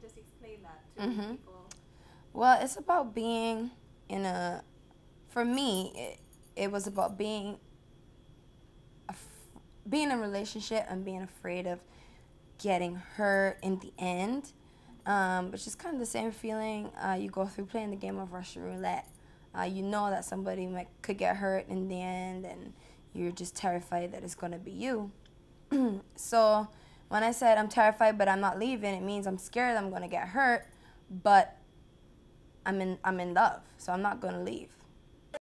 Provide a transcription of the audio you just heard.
just explain that to mm-hmm. people? Well, it's about being in a. For me, it, it was about being. being in a relationship and being afraid of getting hurt in the end. Um, but it's kind of the same feeling uh, you go through playing the game of Russian roulette. Uh, you know that somebody might, could get hurt in the end, and you're just terrified that it's going to be you. so when I said I'm terrified but I'm not leaving, it means I'm scared I'm going to get hurt, but I'm in I'm in love, so I'm not going to leave.